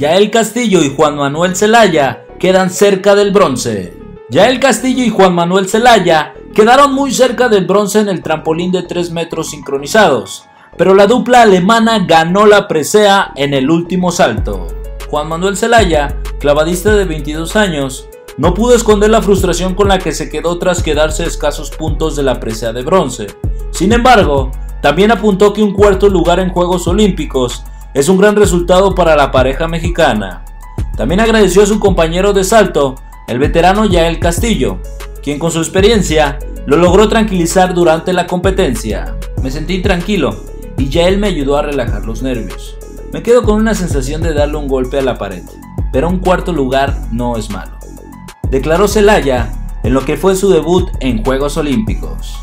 Yael Castillo y Juan Manuel Zelaya quedan cerca del bronce. Yael Castillo y Juan Manuel Zelaya quedaron muy cerca del bronce en el trampolín de 3 metros sincronizados, pero la dupla alemana ganó la presea en el último salto. Juan Manuel Zelaya, clavadista de 22 años, no pudo esconder la frustración con la que se quedó tras quedarse escasos puntos de la presea de bronce. Sin embargo, también apuntó que un cuarto lugar en Juegos Olímpicos es un gran resultado para la pareja mexicana. También agradeció a su compañero de salto, el veterano Yael Castillo, quien con su experiencia lo logró tranquilizar durante la competencia. Me sentí tranquilo y Yael me ayudó a relajar los nervios. Me quedo con una sensación de darle un golpe a la pared, pero un cuarto lugar no es malo. Declaró Celaya en lo que fue su debut en Juegos Olímpicos.